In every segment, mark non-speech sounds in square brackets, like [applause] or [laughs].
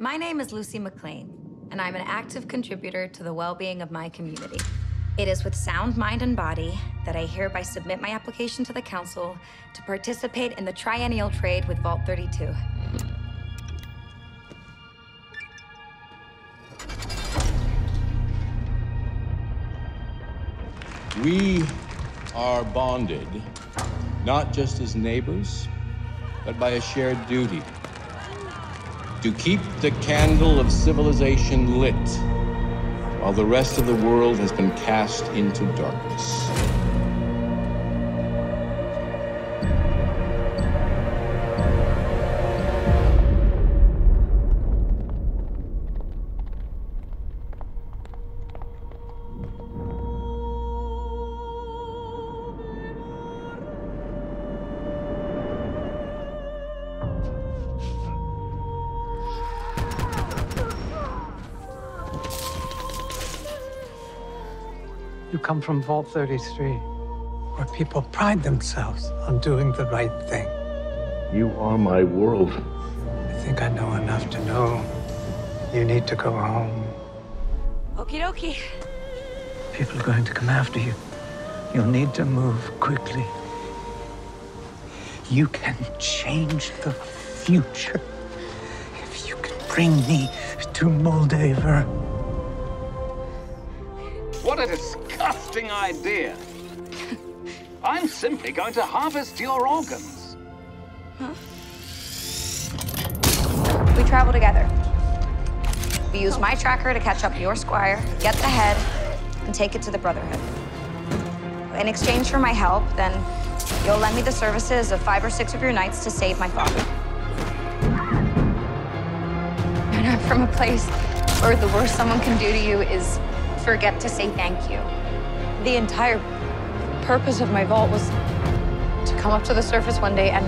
My name is Lucy MacLean, and I'm an active contributor to the well-being of my community. It is with sound mind and body that I hereby submit my application to the Council to participate in the triennial trade with Vault 32. We are bonded, not just as neighbors, but by a shared duty to keep the candle of civilization lit while the rest of the world has been cast into darkness. You come from Vault 33, where people pride themselves on doing the right thing. You are my world. I think I know enough to know you need to go home. Okie dokie. People are going to come after you. You'll need to move quickly. You can change the future if you can bring me to Moldaver. What a disgusting idea. [laughs] I'm simply going to harvest your organs. We travel together. We use my tracker to catch up your squire, get the head, and take it to the Brotherhood. In exchange for my help, then you'll lend me the services of five or six of your knights to save my father. And I'm from a place where the worst someone can do to you is forget to say thank you. The entire purpose of my vault was to come up to the surface one day and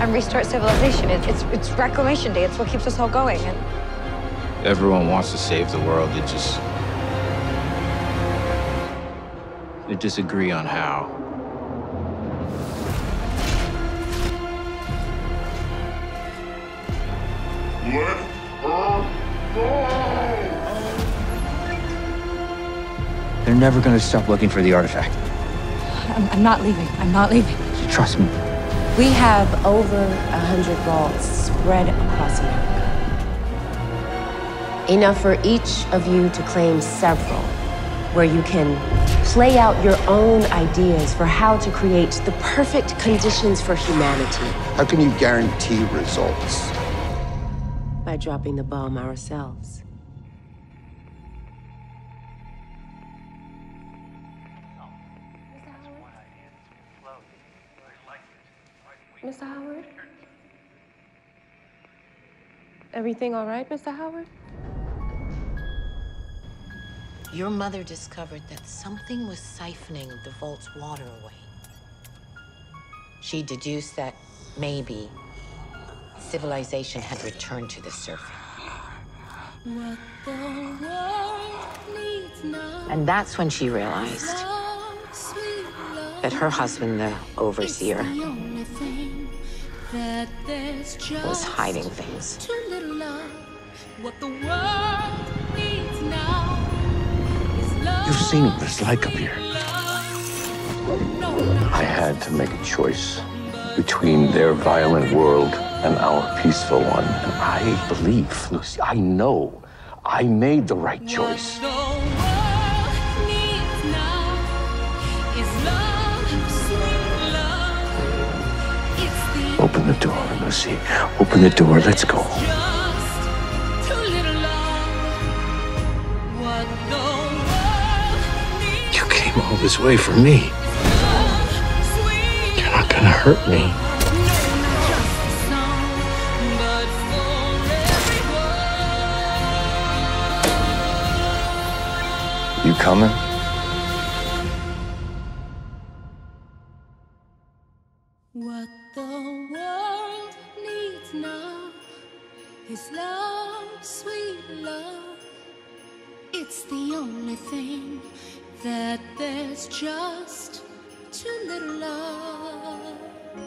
and restart civilization. It, it's it's Reclamation Day. It's what keeps us all going. And Everyone wants to save the world. They just. They disagree on how. They're never gonna stop looking for the artifact. I'm, I'm not leaving. I'm not leaving. Trust me. We have over a hundred vaults spread across America. Enough for each of you to claim several, where you can play out your own ideas for how to create the perfect conditions for humanity How can you guarantee results? by dropping the bomb ourselves. Mr. Howard? Everything all right, Mr. Howard? Your mother discovered that something was siphoning the vault's water away. She deduced that maybe civilization had returned to the surface. And that's when she realized that her husband, the overseer, was hiding things. Too little love. What the world needs now You've seen what it's like up here. I had to make a choice between their violent world and our peaceful one. And I believe, Lucy, I know I made the right choice. Open the door, Lucy. Open the door. Let's go. You came all this way for me. You're not gonna hurt me. You coming? The world needs now is love, sweet love. It's the only thing that there's just too little love.